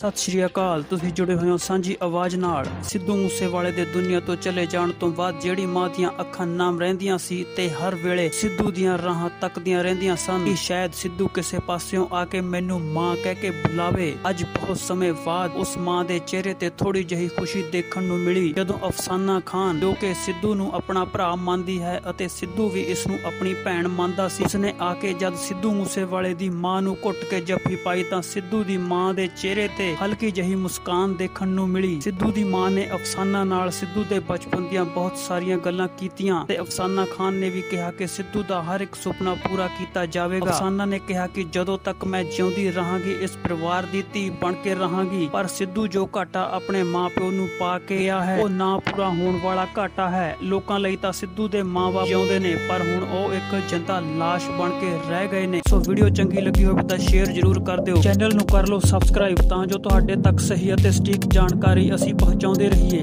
ਸਤਿ ਸ਼੍ਰੀ ਅਕਾਲ, ਤੁਸੀਂ ਜੁੜੇ ਹੋਏ ਹੋ ਸਾਂਝੀ ਆਵਾਜ਼ ਨਾਲ। ਸਿੱਧੂ ਮੂਸੇਵਾਲੇ ਦੇ ਦੁਨੀਆ ਤੋਂ ਚਲੇ ਜਾਣ ਤੋਂ ਬਾਅਦ ਜਿਹੜੀ ਮਾਂ ਦੀਆਂ ਅੱਖਾਂ ਨਾਮ ਰਹਿੰਦੀਆਂ ਸੀ ਤੇ ਹਰ ਵੇਲੇ ਸਿੱਧੂ ਦੀਆਂ ਰਾਹਾਂ ਤੱਕਦੀਆਂ ਰਹਿੰਦੀਆਂ ਸਨ ਕਿ ਸ਼ਾਇਦ ਸਿੱਧੂ ਕਿਸੇ ਪਾਸਿਓਂ ਆ ਕੇ ਮੈਨੂੰ ਮਾਂ ਕਹਿ ਕੇ ਬੁਲਾਵੇ। ਅੱਜ ਬਹੁਤ ਸਮੇਂ ਬਾਅਦ ਉਸ ਮਾਂ ਦੇ ਚਿਹਰੇ ਤੇ ਥੋੜੀ ਜਿਹੀ ਖੁਸ਼ੀ ਦੇਖਣ ਨੂੰ ਮਿਲੀ। ਜਦੋਂ ਅਫਸਾਨਾ ਖਾਨ, ਜੋ ਕਿ ਸਿੱਧੂ ਨੂੰ ਆਪਣਾ ਭਰਾ ਮੰਨਦੀ ਹੈ ਅਤੇ ਸਿੱਧੂ ਵੀ ਇਸ ਨੂੰ ਆਪਣੀ ਭੈਣ ਮੰਨਦਾ ਸੀ, ਉਸਨੇ ਆ ਕੇ ਜਦ ਸਿੱਧੂ ਮੂਸੇਵਾਲੇ ਦੀ ਮਾਂ ਨੂੰ ਘੁੱਟ ਕੇ ਜੱਫੀ ਪਾਈ ਤਾਂ ਸਿੱਧੂ ਦੀ ਮਾਂ ਦੇ ਚਿਹਰੇ ਤੇ ਹਲਕੀ ਜਿਹੀ ਮੁਸਕਾਨ ਦੇਖਣ ਨੂੰ ਮਿਲੀ। ਸਿੱਧੂ ਦੀ ਮਾਂ ਨੇ ਅਫਸਾਨਾ ਨਾਲ ਸਿੱਧੂ ਦੇ ਬਚਪਨ ਦੀਆਂ ਬਹੁਤ ਸਾਰੀਆਂ ਗੱਲਾਂ ਕੀਤੀਆਂ ਤੇ ਅਫਸਾਨਾ ਖਾਨ ਨੇ ਵੀ ਕਿਹਾ ਕਿ ਸਿੱਧੂ ਦਾ ਹਰ ਇੱਕ ਸੁਪਨਾ ਪੂਰਾ ਕੀਤਾ ਜਾਵੇਗਾ। ਅਫਸਾਨਾ ਨੇ ਕਿਹਾ ਕਿ ਜਦੋਂ ਤੱਕ ਮੈਂ ਜਿਉਂਦੀ ਰਹਾਂਗੀ, ਇਸ ਪਰਿਵਾਰ ਦੀ ਧੀ ਬਣ ਕੇ ਰਹਾਂਗੀ, ਪਰ ਸਿੱਧੂ ਜੋ ਘਾਟਾ ਆਪਣੇ ਮਾਪਿਓ ਨੂੰ ਪਾ ਕੇ ਆ ਹੈ, ਉਹ ਨਾ ਪੂਰਾ ਹੋਣ ਵਾਲਾ ਘਾਟਾ ਹੈ। ਲੋਕਾਂ ਲਈ ਤਾਂ ਸਿੱਧੂ ਦੇ ਮਾਪੇ ਜਿਉਂਦੇ ਨੇ, ਪਰ ਹੁਣ ਉਹ ਇੱਕ ਜਿੰਦਾ ਲਾਸ਼ ਬਣ ਕੇ ਰਹਿ ਗਏ ਨੇ। ਸੋ ਵੀਡੀਓ ਚੰਗੀ ਲੱਗੀ ਹੋਵੇ ਤਾਂ ਸ਼ੇਅਰ ਜ਼ਰੂਰ ਕਰ ਦਿਓ। ਚੈਨਲ ਨੂੰ ਕਰ ਲਓ ਸਬਸਕ੍ਰਾਈਬ ਤਾਂ ਜੋ ਤੁਹਾਡੇ ਤੱਕ ਸਹੀ ਅਤੇ ਸਟੀਕ ਜਾਣਕਾਰੀ ਅਸੀਂ ਪਹੁੰਚਾਉਂਦੇ ਰਹੀਏ।